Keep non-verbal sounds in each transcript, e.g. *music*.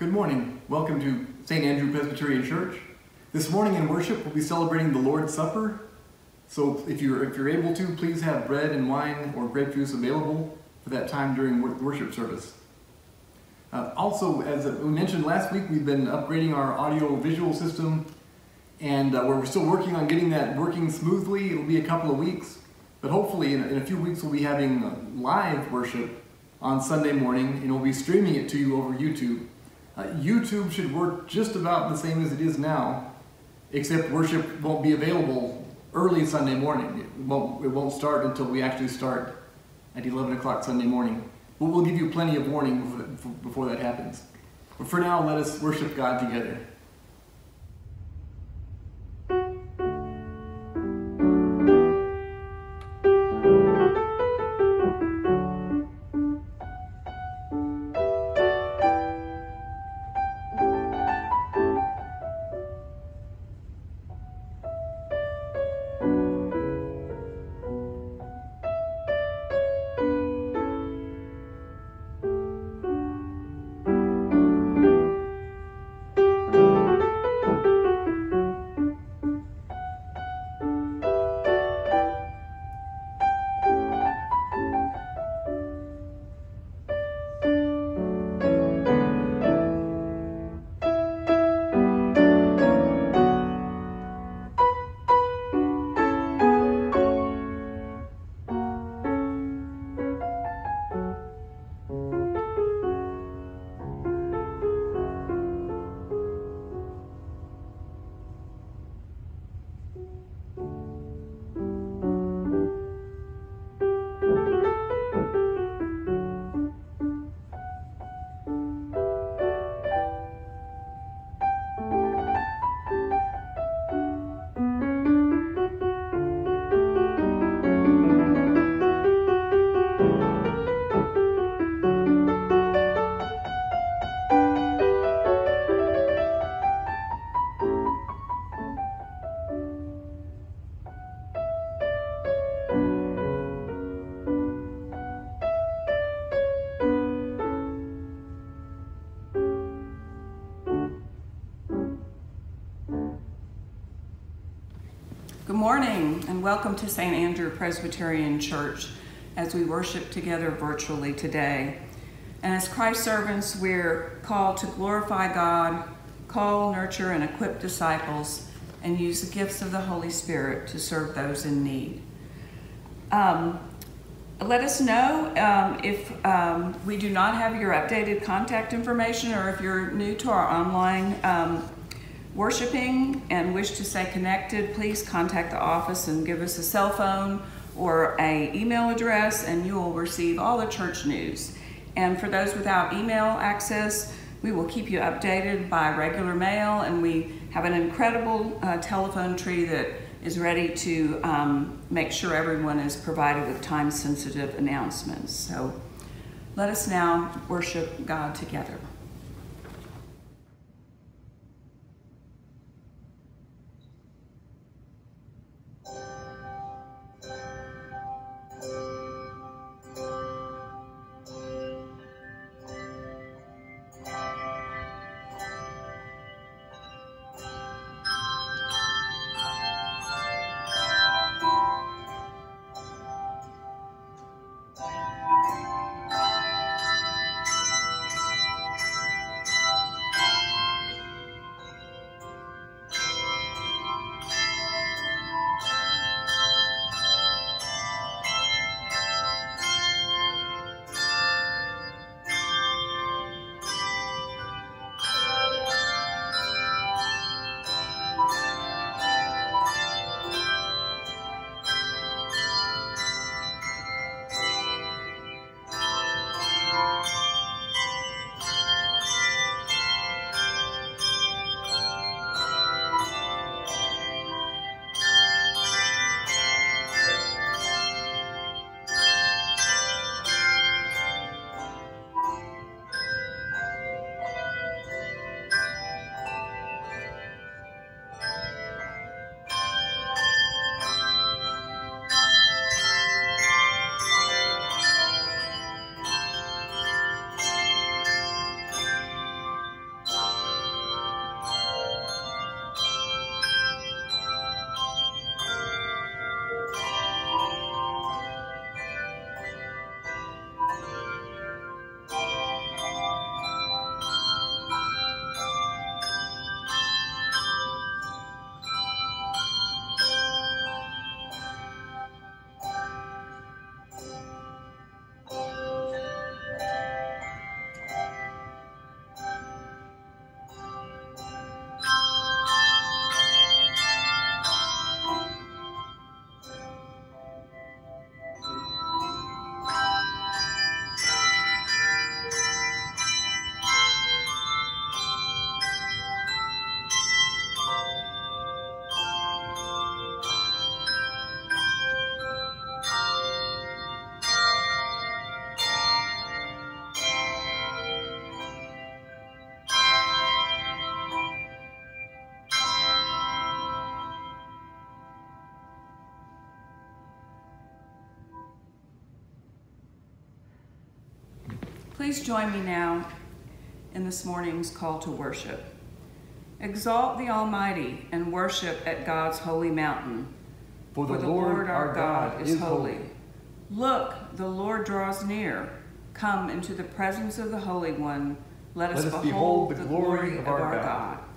Good morning. Welcome to St. Andrew Presbyterian Church. This morning in worship, we'll be celebrating the Lord's Supper. So if you're, if you're able to, please have bread and wine or grape juice available for that time during worship service. Uh, also, as we mentioned last week, we've been upgrading our audio visual system and uh, we're still working on getting that working smoothly. It'll be a couple of weeks, but hopefully in, in a few weeks we'll be having uh, live worship on Sunday morning and we'll be streaming it to you over YouTube. Uh, YouTube should work just about the same as it is now, except worship won't be available early Sunday morning. It won't, it won't start until we actually start at 11 o'clock Sunday morning. But we'll give you plenty of warning before, before that happens. But for now, let us worship God together. Morning and welcome to St. Andrew Presbyterian Church as we worship together virtually today. And as Christ servants, we're called to glorify God, call, nurture, and equip disciples, and use the gifts of the Holy Spirit to serve those in need. Um, let us know um, if um, we do not have your updated contact information or if you're new to our online um, worshiping and wish to stay connected, please contact the office and give us a cell phone or a email address and you will receive all the church news. And for those without email access, we will keep you updated by regular mail and we have an incredible uh, telephone tree that is ready to um, make sure everyone is provided with time sensitive announcements. So let us now worship God together. Please join me now in this morning's call to worship. Exalt the Almighty and worship at God's holy mountain. For the, Lord, our God is holy. Look, the Lord draws near. Come into the presence of the Holy One. Let us, Let us behold, the glory of our God. Santo,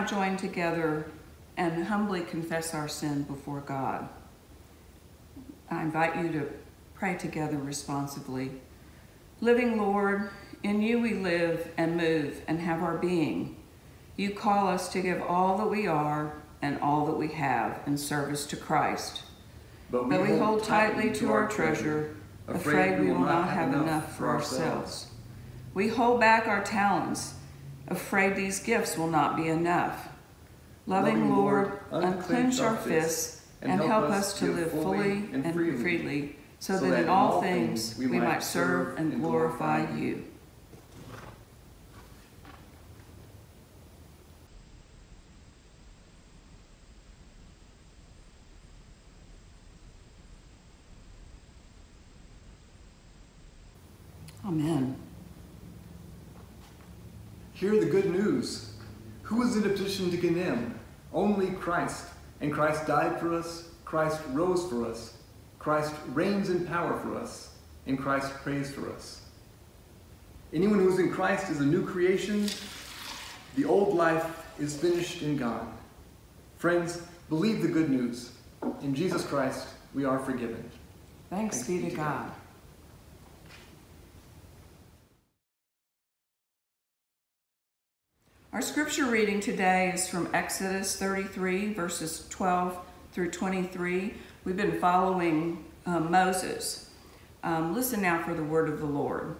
now join together and humbly confess our sin before God. I invite you to pray together responsively. Living Lord, in you we live and move and have our being. You call us to give all that we are and all that we have in service to Christ. But we hold tightly to our treasure, afraid we will not have enough for ourselves. We hold back our talents, afraid these gifts will not be enough. Loving Lord, unclench our fists and help us to live fully and freely, so that in all things we might serve and glorify you. Amen. Hear the good news. Who is in a position to condemn? Only Christ. And Christ died for us. Christ rose for us. Christ reigns in power for us. And Christ prays for us. Anyone who is in Christ is a new creation. The old life is finished in God. Friends, believe the good news. In Jesus Christ, we are forgiven. Thanks be to God. Our scripture reading today is from Exodus 33, verses 12 through 23. We've been following um, Moses. Um, listen now for the word of the Lord.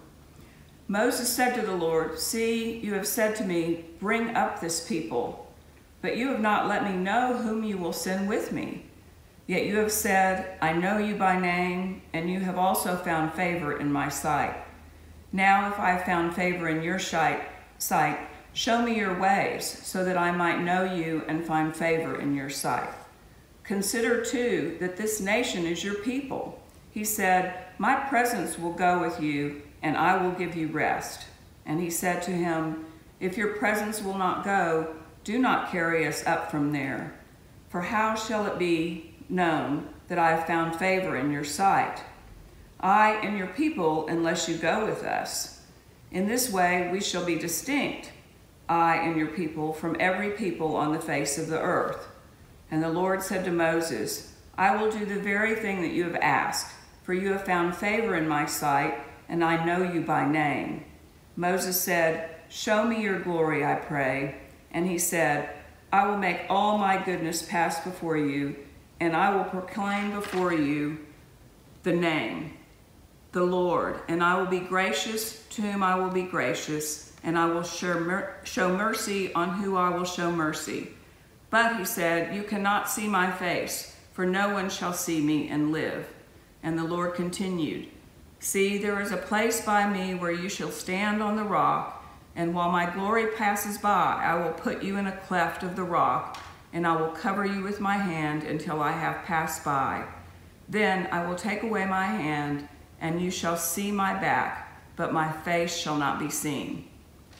Moses said to the Lord, See, you have said to me, Bring up this people, but you have not let me know whom you will send with me. Yet you have said, I know you by name, and you have also found favor in my sight. Now, if I have found favor in your sight, sight, show me your ways, so that I might know you and find favor in your sight. Consider too that this nation is your people. He said, My presence will go with you, and I will give you rest. And he said to him, If your presence will not go, do not carry us up from there. For how shall it be known that I have found favor in your sight? I and your people, unless you go with us. In this way we shall be distinct, I and your people, from every people on the face of the earth. And the Lord said to Moses, I will do the very thing that you have asked, for you have found favor in my sight, and I know you by name. Moses said, Show me your glory, I pray. And he said, I will make all my goodness pass before you, and I will proclaim before you the name, the Lord, and I will be gracious to whom I will be gracious, and I will show, mer- show mercy on who I will show mercy. But he said, You cannot see my face, for no one shall see me and live. And the Lord continued, See, there is a place by me where you shall stand on the rock, and while my glory passes by, I will put you in a cleft of the rock, and I will cover you with my hand until I have passed by. Then I will take away my hand, and you shall see my back, but my face shall not be seen.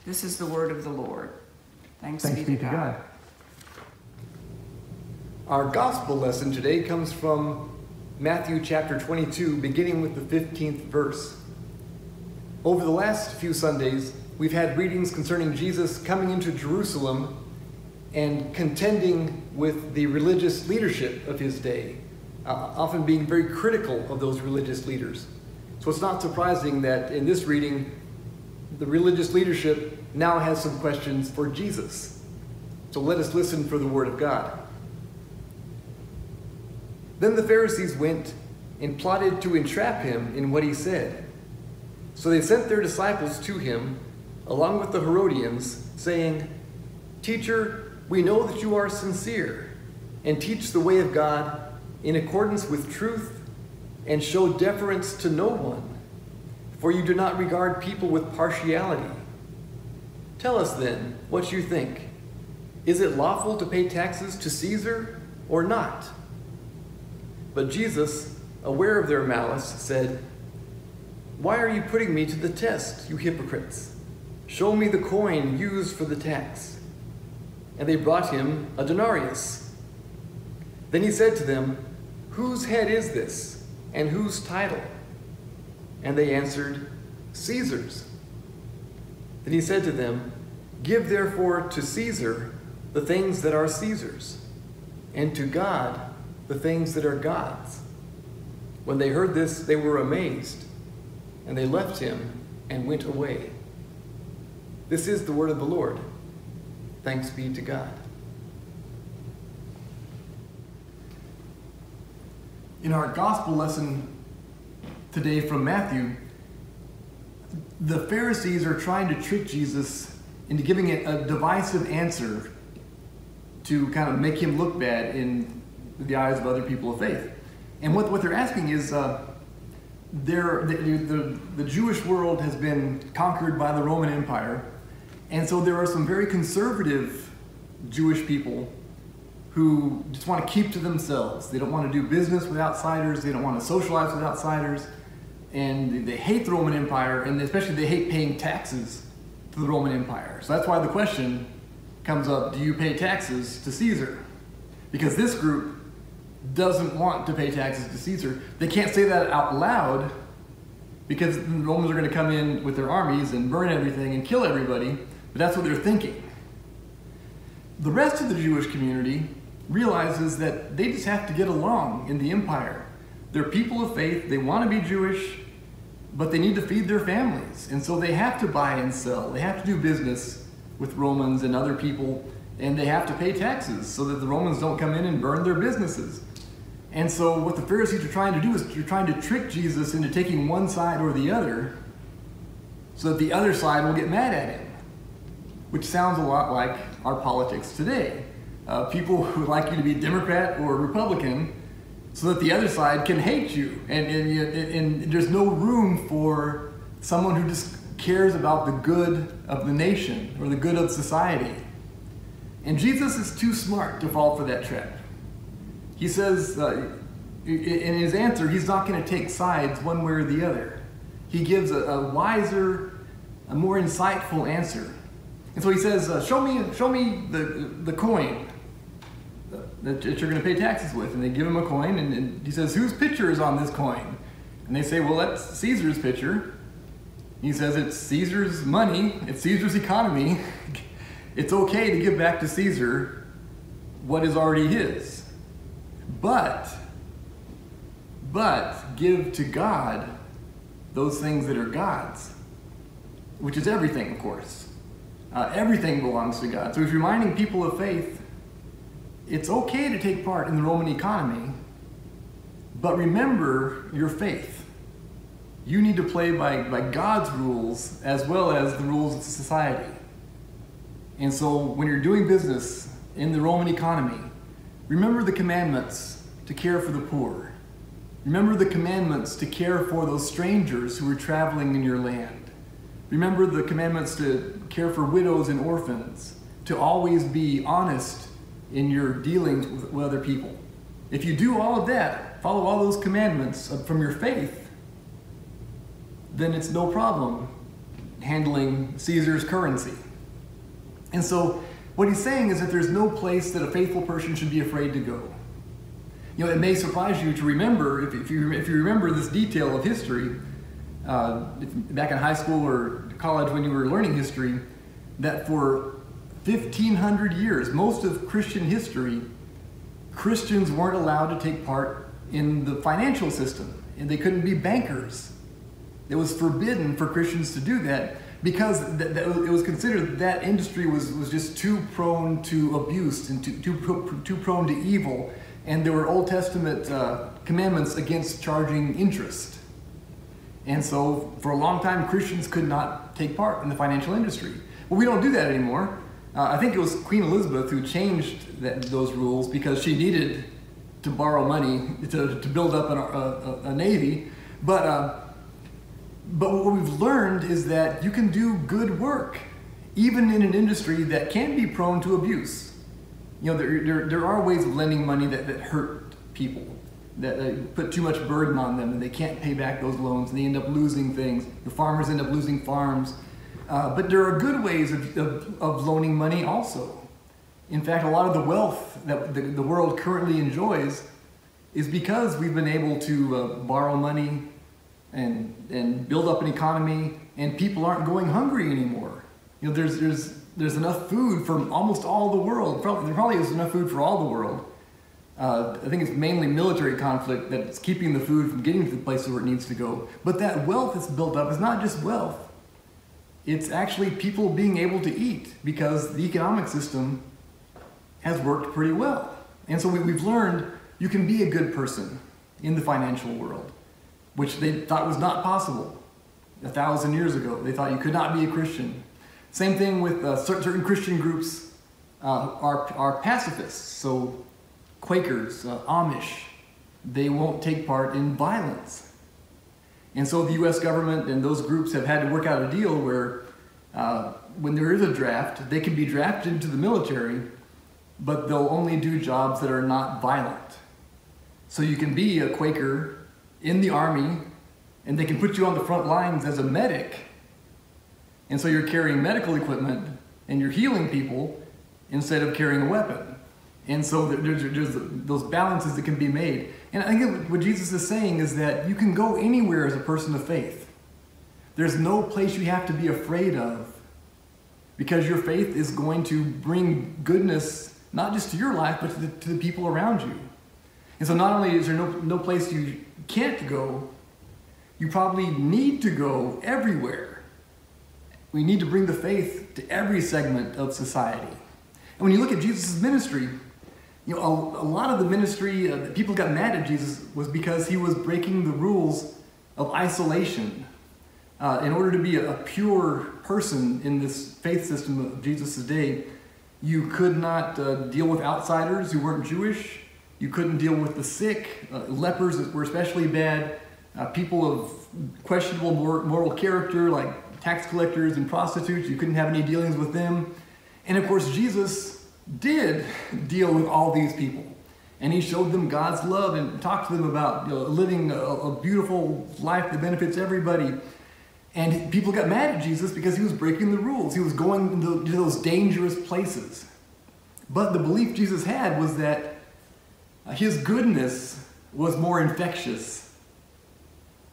This is the word of the Lord. Thanks, Thanks be to God. Our gospel lesson today comes from Matthew chapter 22, beginning with the 15th verse. Over the last few Sundays, we've had readings concerning Jesus coming into Jerusalem and contending with the religious leadership of his day, uh, often being very critical of those religious leaders. So it's not surprising that in this reading, the religious leadership now has some questions for Jesus. So let us listen for the word of God. Then the Pharisees went and plotted to entrap him in what he said. So they sent their disciples to him, along with the Herodians, saying, Teacher, we know that you are sincere and teach the way of God in accordance with truth and show deference to no one, for you do not regard people with partiality. Tell us then what you think. Is it lawful to pay taxes to Caesar or not? But Jesus, aware of their malice, said, Why are you putting me to the test, you hypocrites? Show me the coin used for the tax. And they brought him a denarius. Then he said to them, Whose head is this, and whose title? And they answered, Caesar's. Then he said to them, Give therefore to Caesar the things that are Caesar's, and to God the things that are God's. When they heard this, they were amazed, and they left him and went away. This is the word of the Lord. Thanks be to God. In our gospel lesson today from Matthew, the Pharisees are trying to trick Jesus into giving it a divisive answer to kind of make him look bad in the eyes of other people of faith. And what, what they're asking is uh, the, the, the Jewish world has been conquered by the Roman Empire, and so there are some very conservative Jewish people who just want to keep to themselves. They don't want to do business with outsiders, they don't want to socialize with outsiders, and they hate the Roman Empire, and especially they hate paying taxes to the Roman Empire. So that's why the question comes up do you pay taxes to Caesar? Because this group doesn't want to pay taxes to Caesar. They can't say that out loud because the Romans are going to come in with their armies and burn everything and kill everybody, but that's what they're thinking. The rest of the Jewish community realizes that they just have to get along in the empire. They're people of faith, they want to be Jewish, but they need to feed their families. And so they have to buy and sell, they have to do business with Romans and other people, and they have to pay taxes so that the Romans don't come in and burn their businesses. And so, what the Pharisees are trying to do is they're trying to trick Jesus into taking one side or the other so that the other side will get mad at him, which sounds a lot like our politics today. Uh, people who would like you to be Democrat or Republican so that the other side can hate you. And, and, and, there's no room for someone who just cares about the good of the nation or the good of society. And Jesus is too smart to fall for that trap. He says, uh, in his answer, he's not going to take sides one way or the other. He gives a, a wiser, a more insightful answer. And so he says, uh, "Show me, show me the the coin that, you're going to pay taxes with." And they give him a coin, and, and he says, "Whose picture is on this coin?" And they say, "Well, that's Caesar's picture." He says, "It's Caesar's money. It's Caesar's economy. *laughs* it's okay to give back to Caesar what is already his." But, but give to God those things that are God's, which is everything, of course. Uh, everything belongs to God. So he's reminding people of faith it's okay to take part in the Roman economy, but remember your faith. You need to play by, by God's rules as well as the rules of society. And so when you're doing business in the Roman economy, remember the commandments to care for the poor. Remember the commandments to care for those strangers who are traveling in your land. Remember the commandments to care for widows and orphans, to always be honest in your dealings with, with other people. If you do all of that, follow all those commandments from your faith, then it's no problem handling Caesar's currency. And so, what he's saying is that there's no place that a faithful person should be afraid to go. You know, it may surprise you to remember, if, if, you, if you remember this detail of history, uh, back in high school or college when you were learning history, that for 1500 years, most of Christian history, Christians weren't allowed to take part in the financial system, and they couldn't be bankers. It was forbidden for Christians to do that because th- th- it was considered that industry was, was just too prone to abuse and too, too, too prone to evil. And there were Old Testament uh, commandments against charging interest. And so for a long time, Christians could not take part in the financial industry. Well, we don't do that anymore. Uh, I think it was Queen Elizabeth who changed that, those rules because she needed to borrow money to, to build up an, a, a, a navy. But uh, but what we've learned is that you can do good work, even in an industry that can be prone to abuse. You know, there, there, there are ways of lending money that, that hurt people, that uh, put too much burden on them, and they can't pay back those loans, and they end up losing things. The farmers end up losing farms. Uh, but there are good ways of, of, of loaning money also. In fact, a lot of the wealth that the, the world currently enjoys is because we've been able to uh, borrow money and and build up an economy and people aren't going hungry anymore. You know there's there's there's enough food for almost all the world. Probably, there probably is enough food for all the world. Uh, i think it's mainly military conflict that's keeping the food from getting to the places where it needs to go. But that wealth that's built up is not just wealth it's actually people being able to eat because the economic system has worked pretty well and so we, we've learned you can be a good person in the financial world which they thought was not possible a thousand years ago. They thought you could not be a Christian. Same thing with uh, certain Christian groups uh, are, are pacifists. So Quakers, uh, Amish, they won't take part in violence. And so the U.S. government and those groups have had to work out a deal where uh, when there is a draft, they can be drafted into the military, but they'll only do jobs that are not violent. So you can be a Quaker in the army and they can put you on the front lines as a medic. And so you're carrying medical equipment and you're healing people instead of carrying a weapon. And so there's, there's those balances that can be made. And I think what Jesus is saying is that you can go anywhere as a person of faith. There's no place you have to be afraid of because your faith is going to bring goodness not just to your life, but to the, to the people around you. And so not only is there no, no place you can't go, you probably need to go everywhere. We need to bring the faith to every segment of society. And when you look at Jesus' ministry, You know, a, a lot of the ministry, uh, people got mad at Jesus was because he was breaking the rules of isolation. Uh, in order to be a, a pure person in this faith system of Jesus' day, you could not uh, deal with outsiders who weren't Jewish. You couldn't deal with the sick. Uh, lepers were especially bad. Uh, people of questionable mor- moral character, like tax collectors and prostitutes, you couldn't have any dealings with them. And of course, Jesus did deal with all these people. And he showed them God's love and talked to them about you know, living a, a beautiful life that benefits everybody. And people got mad at Jesus because he was breaking the rules. He was going into those dangerous places. But the belief Jesus had was that his goodness was more infectious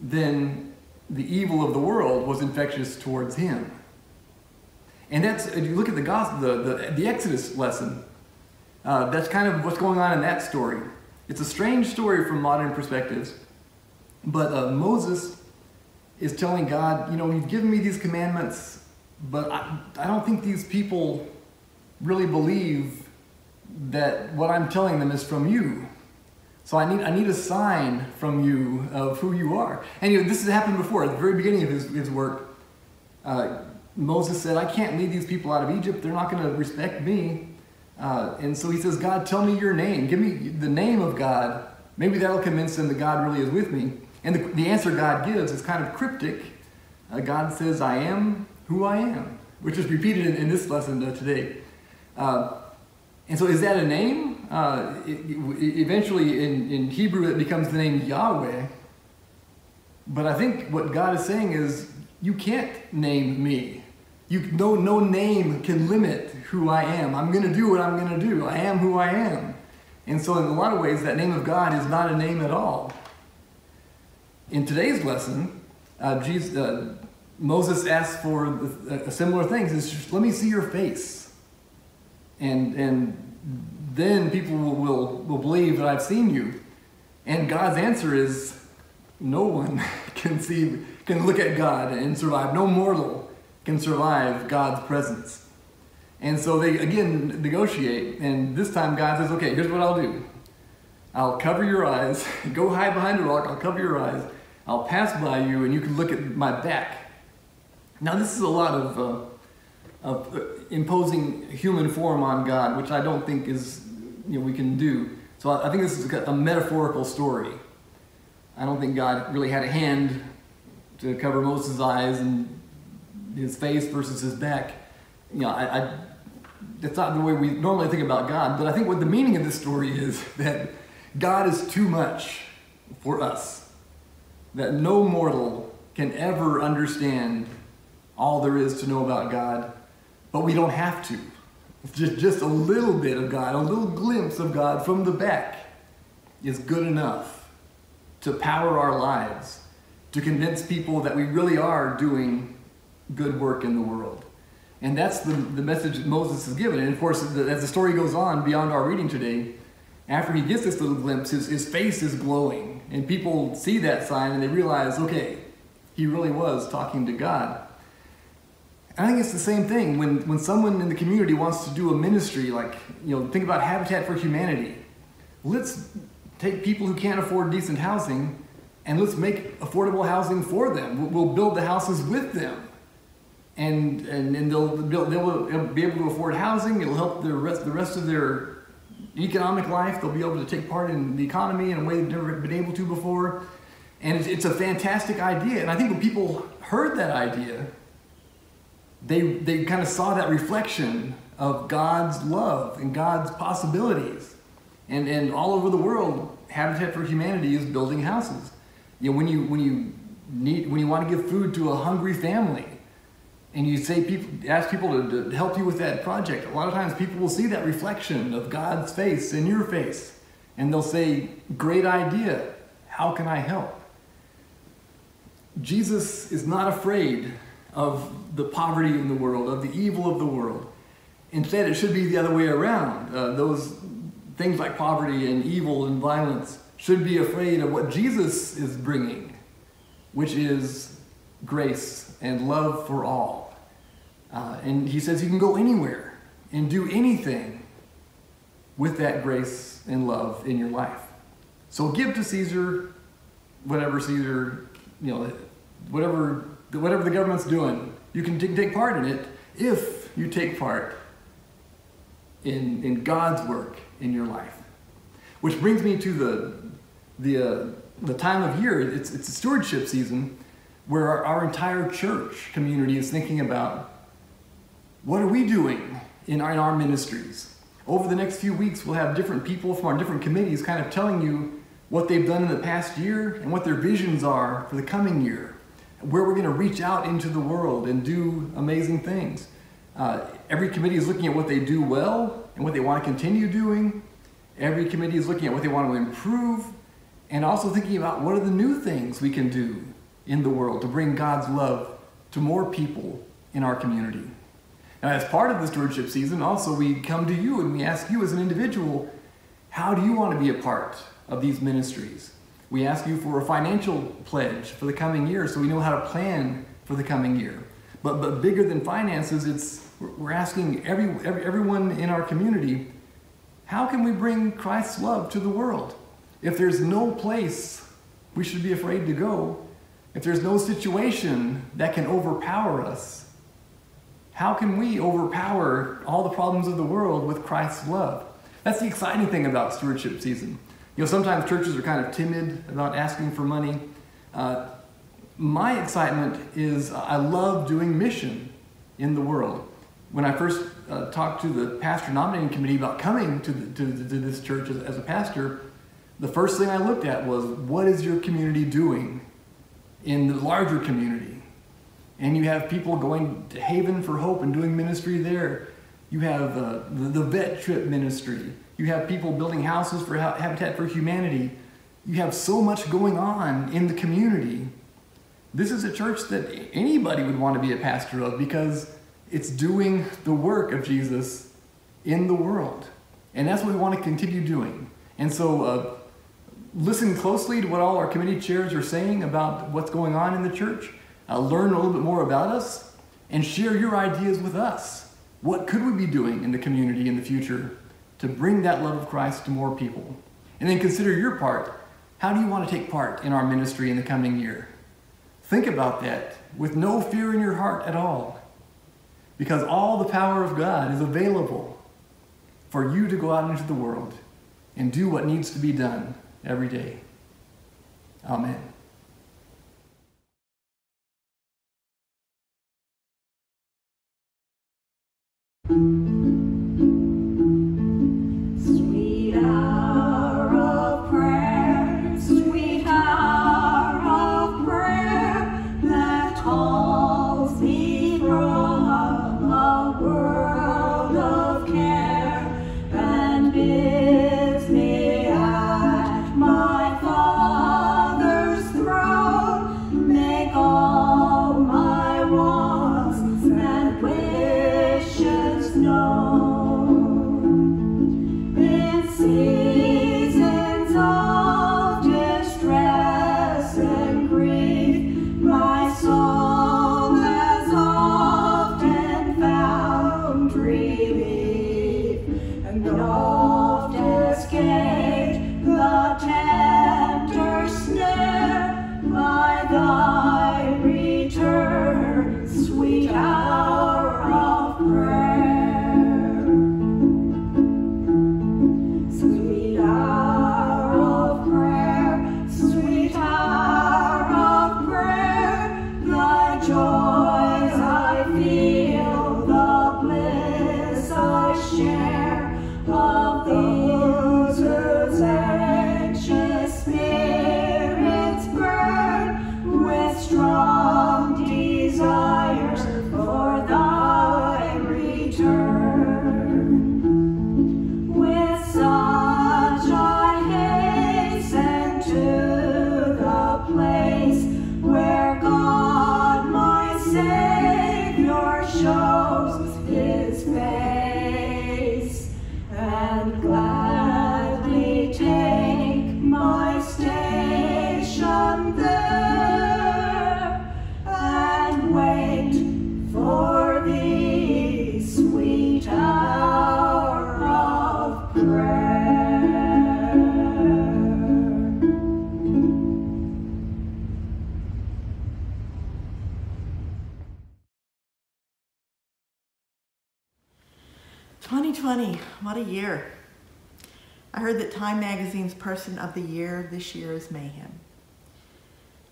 than the evil of the world was infectious towards him. And that's, if you look at the gospel, the, the, the Exodus lesson, uh, that's kind of what's going on in that story. It's a strange story from modern perspectives, but uh, Moses is telling God, you know, you've given me these commandments, but I, I don't think these people really believe that what I'm telling them is from you. So I need, I need a sign from you of who you are. And you know, this has happened before. At the very beginning of his, his work, uh, Moses said, I can't lead these people out of Egypt. They're not going to respect me. Uh, and so he says, God, tell me your name. Give me the name of God. Maybe that'll convince them that God really is with me. And the, the answer God gives is kind of cryptic. Uh, God says, I am who I am, which is repeated in, in this lesson uh, today. And so is that a name? Uh, it, it, eventually in, in Hebrew it becomes the name Yahweh. But I think what God is saying is, you can't name me. You, no, no name can limit who I am. I'm going to do what I'm going to do. I am who I am. And so, in a lot of ways, that name of God is not a name at all. In today's lesson, uh, Jesus, uh, Moses asks for similar things. Let me see your face, and and then people will, will will believe that I've seen you. And God's answer is, no one *laughs* can see can look at God and survive. No mortal can survive God's presence. And so they again negotiate, and this time God says, okay, here's what I'll do. I'll cover your eyes. *laughs* Go hide behind a rock. I'll cover your eyes. I'll pass by you, and you can look at my back. Now, this is a lot of, uh, of uh, imposing human form on God, which I don't think is you know we can do. So I, I think this is a metaphorical story. I don't think God really had a hand to cover Moses' eyes and his face versus his back. You know, I, I that's not the way we normally think about God. But I think what the meaning of this story is *laughs* that God is too much for us. That no mortal can ever understand all there is to know about God, but we don't have to. Just, just a little bit of God, a little glimpse of God from the back is good enough to power our lives, to convince people that we really are doing good work in the world. And that's the, the message Moses is given. And of course, the, as the story goes on beyond our reading today, after he gets this little glimpse, his, his face is glowing. And people see that sign and they realize, okay, he really was talking to God. I think it's the same thing when, when someone in the community wants to do a ministry, like, you know, think about Habitat for Humanity. Let's take people who can't afford decent housing and let's make affordable housing for them. We'll build the houses with them. And, and, and they'll, build, they'll be able to afford housing. It'll help the rest, the rest of their economic life. They'll be able to take part in the economy in a way they've never been able to before. And it's, it's a fantastic idea. And I think when people heard that idea, they, they kind of saw that reflection of God's love and God's possibilities. And, and all over the world, Habitat for Humanity is building houses. You know, when you, when you need, when you want to give food to a hungry family, and you say people, ask people to, to help you with that project, a lot of times people will see that reflection of God's face in your face. And they'll say, great idea, how can I help? Jesus is not afraid of the poverty in the world, of the evil of the world. Instead, it should be the other way around. Uh, those things like poverty and evil and violence should be afraid of what Jesus is bringing, which is grace and love for all. Uh, and he says you can go anywhere and do anything with that grace and love in your life. So give to Caesar whatever Caesar, you know, whatever whatever the government's doing. You can take, part in it if you take part in, in God's work in your life. Which brings me to the the uh, the time of year. It's it's a stewardship season where our, our entire church community is thinking about what are we doing in our, ministries. Over the next few weeks, we'll have different people from our different committees kind of telling you what they've done in the past year and what their visions are for the coming year, where we're going to reach out into the world and do amazing things. Uh, every committee is looking at what they do well and what they want to continue doing. Every committee is looking at what they want to improve and also thinking about what are the new things we can do in the world to bring God's love to more people in our community. Now, as part of the stewardship season, also we come to you and we ask you as an individual, how do you want to be a part of these ministries? We ask you for a financial pledge for the coming year so we know how to plan for the coming year. But, but bigger than finances, it's, we're asking every, every, everyone in our community, how can we bring Christ's love to the world? If there's no place we should be afraid to go, if there's no situation that can overpower us, how can we overpower all the problems of the world with Christ's love? That's the exciting thing about stewardship season. You know, sometimes churches are kind of timid about asking for money. Uh, my excitement is I love doing mission in the world. When I first uh, talked to the pastor nominating committee about coming to, the, to, to this church as, as a pastor, the first thing I looked at was what is your community doing in the larger community? And you have people going to Haven for Hope and doing ministry there. You have uh, the, the vet trip ministry. You have people building houses for Ha- Habitat for Humanity. You have so much going on in the community. This is a church that anybody would want to be a pastor of because it's doing the work of Jesus in the world. And that's what we want to continue doing. And so, uh, listen closely to what all our committee chairs are saying about what's going on in the church. Uh, learn a little bit more about us and share your ideas with us. What could we be doing in the community in the future to bring that love of Christ to more people? And then consider your part. How do you want to take part in our ministry in the coming year? Think about that with no fear in your heart at all. Because all the power of God is available for you to go out into the world and do what needs to be done every day. Amen. Sweet I heard that Time Magazine's Person of the Year this year is Mayhem.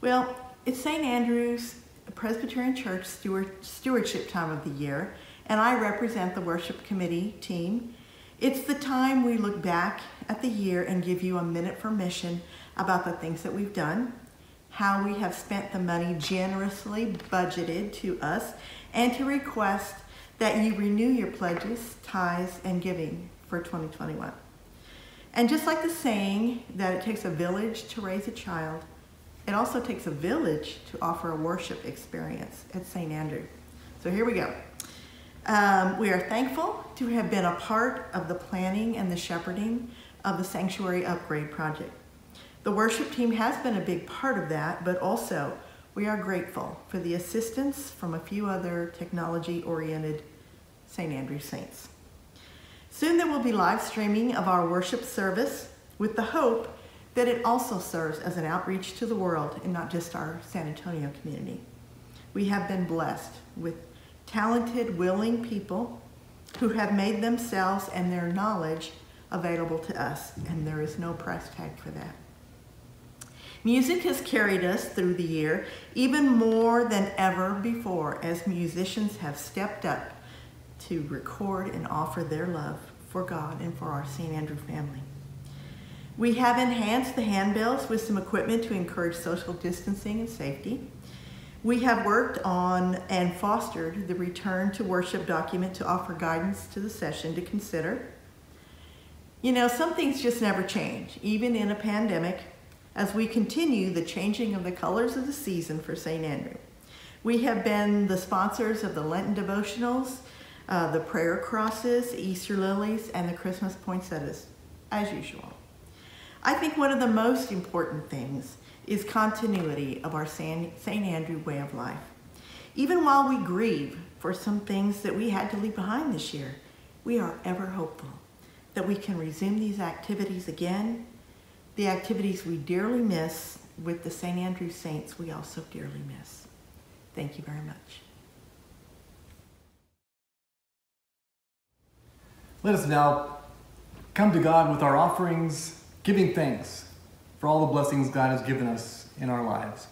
Well, it's St. Andrew's Presbyterian Church steward, Stewardship Time of the Year, and I represent the worship committee team. It's the time we look back at the year and give you a minute for mission about the things that we've done, how we have spent the money generously budgeted to us, and to request that you renew your pledges, tithes, and giving for 2021. And just like the saying that it takes a village to raise a child, it also takes a village to offer a worship experience at St. Andrew. So here we go. Um, we are thankful to have been a part of the planning and the shepherding of the sanctuary upgrade project. The worship team has been a big part of that, but also we are grateful for the assistance from a few other technology oriented St. Andrew saints. Soon there will be live streaming of our worship service with the hope that it also serves as an outreach to the world and not just our San Antonio community. We have been blessed with talented, willing people who have made themselves and their knowledge available to us, and there is no price tag for that. Music has carried us through the year even more than ever before as musicians have stepped up to record and offer their love for God and for our St. Andrew family. We have enhanced the handbills with some equipment to encourage social distancing and safety. We have worked on and fostered the return to worship document to offer guidance to the session to consider. You know, some things just never change, even in a pandemic, as we continue the changing of the colors of the season for St. Andrew. We have been the sponsors of the Lenten devotionals, uh, the prayer crosses, Easter lilies, and the Christmas poinsettias, as usual. I think one of the most important things is continuity of our St. Andrew way of life. Even while we grieve for some things that we had to leave behind this year, we are ever hopeful that we can resume these activities again, the activities we dearly miss with the St. Andrew Saints we also dearly miss. Thank you very much. Let us now come to God with our offerings, giving thanks for all the blessings God has given us in our lives.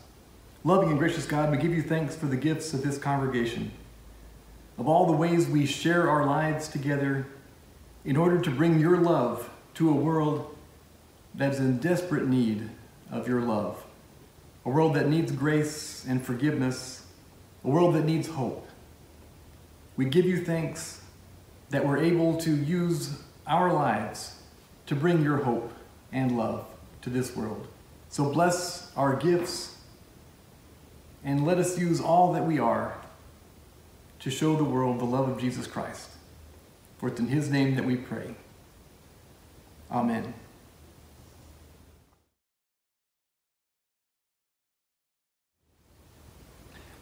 Loving and gracious God, we give you thanks for the gifts of this congregation, of all the ways we share our lives together in order to bring your love to a world that is in desperate need of your love, a world that needs grace and forgiveness, a world that needs hope. We give you thanks that we're able to use our lives to bring your hope and love to this world. So bless our gifts and let us use all that we are to show the world the love of Jesus Christ. For it's in his name that we pray. Amen.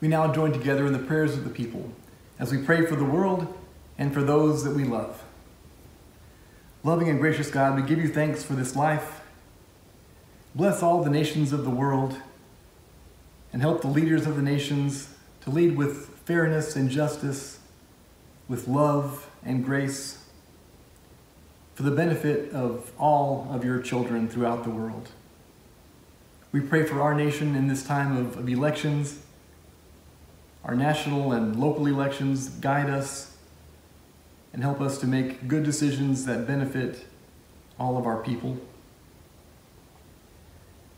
We now join together in the prayers of the people as we pray for the world and for those that we love. Loving and gracious God, we give you thanks for this life. Bless all the nations of the world and help the leaders of the nations to lead with fairness and justice, with love and grace, for the benefit of all of your children throughout the world. We pray for our nation in this time of, of elections. Our national and local elections guide us and help us to make good decisions that benefit all of our people.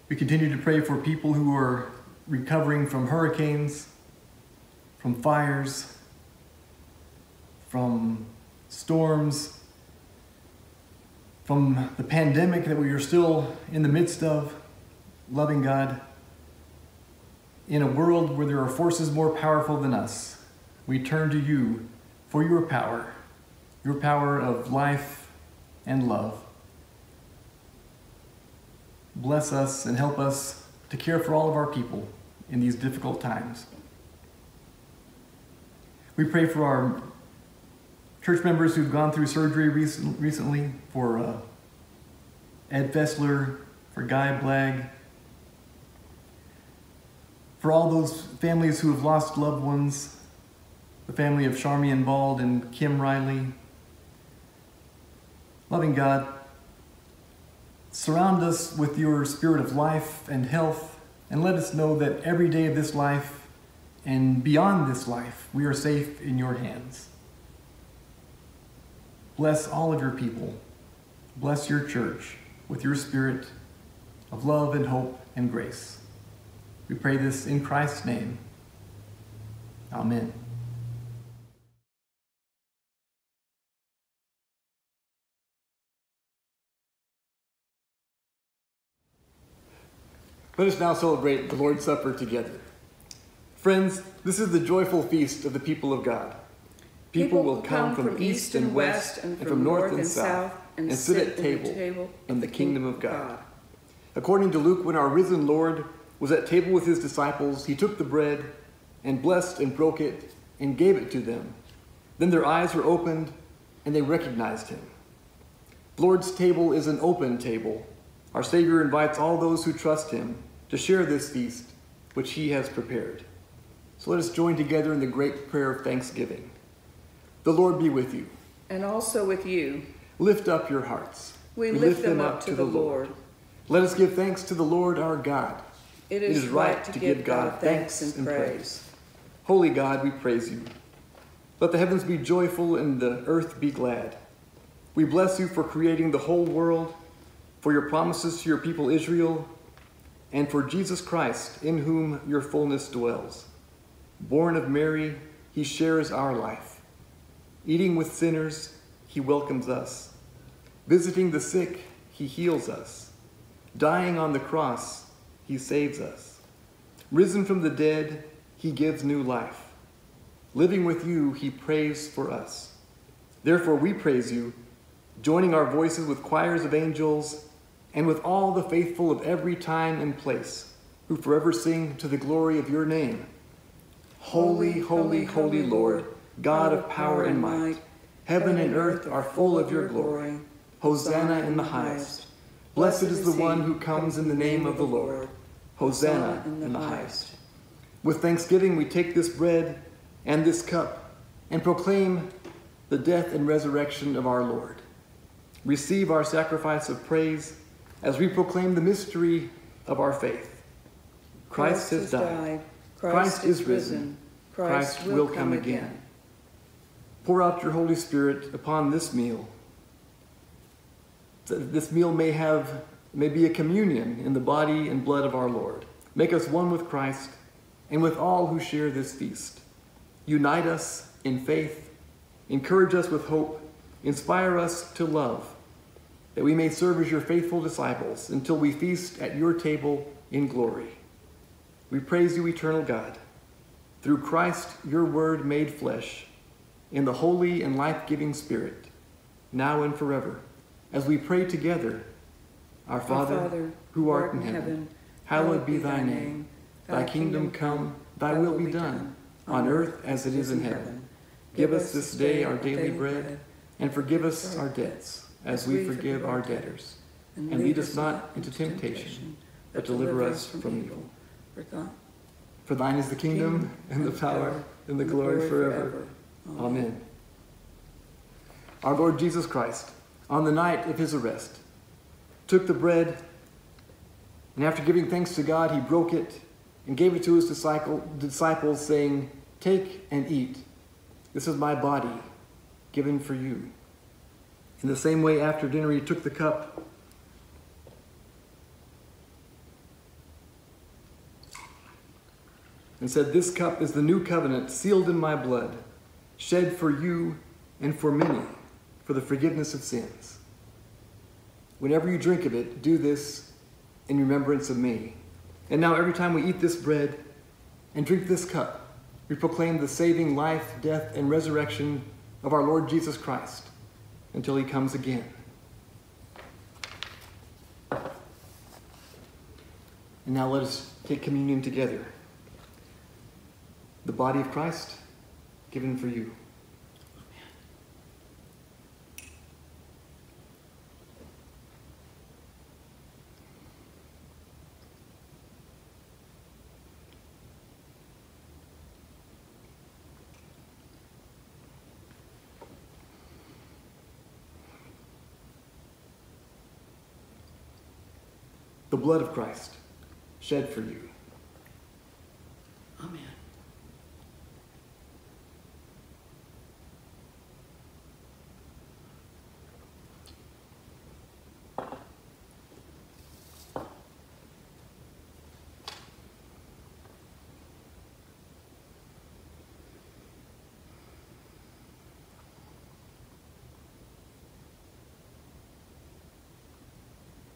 We continue to pray for people who are recovering from hurricanes, from fires, from storms, from the pandemic that we are still in the midst of, loving God. In a world where there are forces more powerful than us, we turn to you for your power, your power of life and love. Bless us and help us to care for all of our people in these difficult times. We pray for our church members who've gone through surgery recent, recently, for uh, Ed Fessler, for Guy Blagg, for all those families who have lost loved ones, the family of Charmian Bald and Kim Riley, Loving God, surround us with your spirit of life and health, and let us know that every day of this life and beyond this life, we are safe in your hands. Bless all of your people. Bless your church with your spirit of love and hope and grace. We pray this in Christ's name. Amen. Let us now celebrate the Lord's Supper together. Friends, this is the joyful feast of the people of God. People, will come from east and west and from north and south and sit at table in the kingdom of God. According to Luke, when our risen Lord was at table with his disciples, he took the bread and blessed and broke it and gave it to them. Then their eyes were opened and they recognized him. The Lord's table is an open table. Our Savior invites all those who trust him to share this feast which he has prepared. So let us join together in the great prayer of thanksgiving. The Lord be with you. And also with you, Lift up your hearts. we lift them up to the Lord. Let us give thanks to the Lord our God. It is right to give God thanks and praise. Holy God, we praise you. Let the heavens be joyful and the earth be glad. We bless you for creating the whole world, for your promises to your people Israel, and for Jesus Christ, in whom your fullness dwells. Born of Mary, he shares our life. Eating with sinners, he welcomes us. Visiting the sick, he heals us. Dying on the cross, he saves us. Risen from the dead, he gives new life. Living with you, he prays for us. Therefore, we praise you, joining our voices with choirs of angels and with all the faithful of every time and place, who forever sing to the glory of your name. Holy, holy, holy Lord, God of power and might, heaven and earth are full of your glory. Hosanna in the highest. Blessed is the one who comes in the name of the Lord. Hosanna in the highest. With thanksgiving, we take this bread and this cup and proclaim the death and resurrection of our Lord. Receive our sacrifice of praise as we proclaim the mystery of our faith. Christ has died. Christ is risen. Christ will come again. Pour out your Holy Spirit upon this meal. That this meal may have may be a communion in the body and blood of our Lord. Make us one with Christ and with all who share this feast. Unite us in faith, encourage us with hope, inspire us to love, that we may serve as your faithful disciples until we feast at your table in glory. We praise you, eternal God, through Christ, your word made flesh, in the holy and life giving Spirit, now and forever, as we pray together. Our Father, who art in heaven, hallowed be thy name. Thy kingdom come, thy will be done, on earth as it is in heaven. Give us this day our daily bread, and forgive us our debts, as we forgive our debtors. And lead us not into temptation, but deliver us from evil. For thine is the kingdom, and the power, and the glory forever. Amen. Our Lord Jesus Christ, on the night of his arrest, took the bread, and after giving thanks to God, he broke it and gave it to his disciple, disciples, saying, Take and eat. This is my body given for you. In the same way, after dinner, he took the cup. And said, This cup is the new covenant sealed in my blood, shed for you and for many for the forgiveness of sins. Whenever you drink of it, do this in remembrance of me. And now, every time we eat this bread and drink this cup, we proclaim the saving life, death, and resurrection of our Lord Jesus Christ until he comes again. And now let us take communion together. The body of Christ given for you. The blood of Christ shed for you. Amen.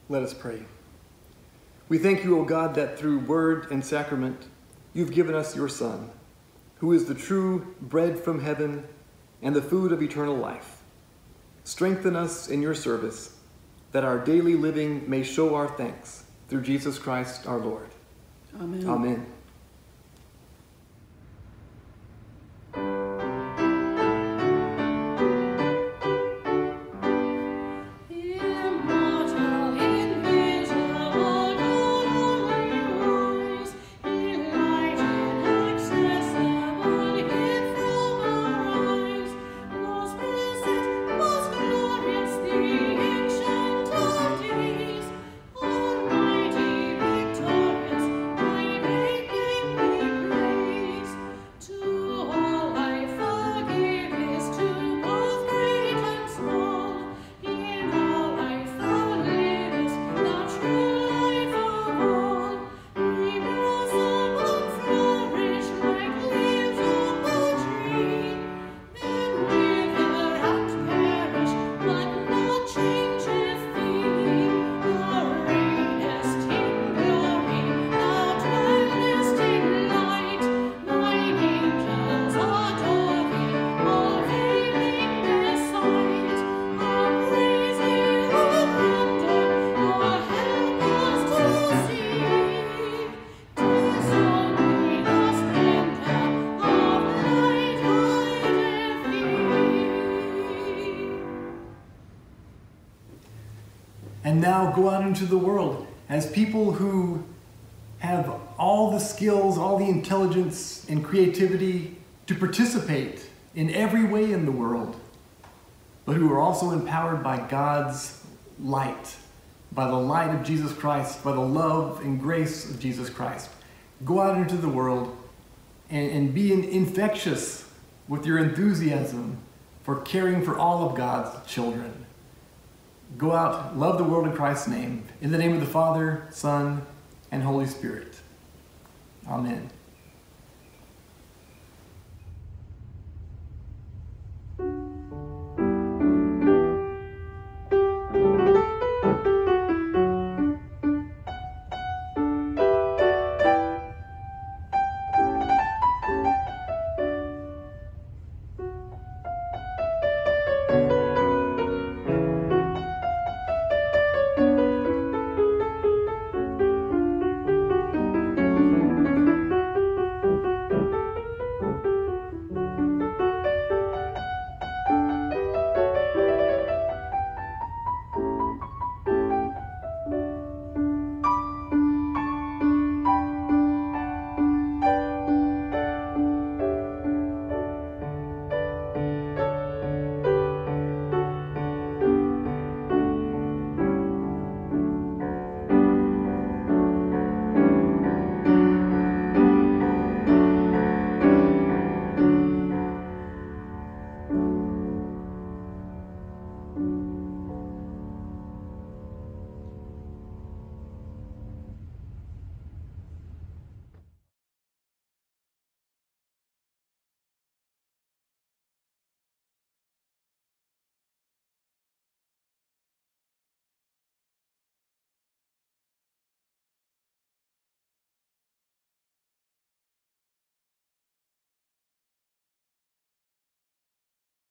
Let us pray. We thank you, O God, that through word and sacrament you've given us your Son, who is the true bread from heaven and the food of eternal life. Strengthen us in your service, that our daily living may show our thanks through Jesus Christ our Lord. Amen. Amen. Go out into the world as people who have all the skills, all the intelligence and creativity to participate in every way in the world, but who are also empowered by God's light, by the light of Jesus Christ, by the love and grace of Jesus Christ. Go out into the world and, and be in, infectious with your enthusiasm for caring for all of God's children. Go out, love the world in Christ's name. In the name of the Father, Son, and Holy Spirit. Amen.